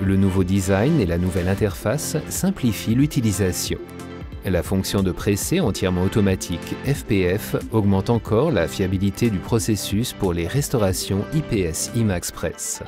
Le nouveau design et la nouvelle interface simplifient l'utilisation. La fonction de presser entièrement automatique FPF augmente encore la fiabilité du processus pour les restaurations IPS IMAX Press.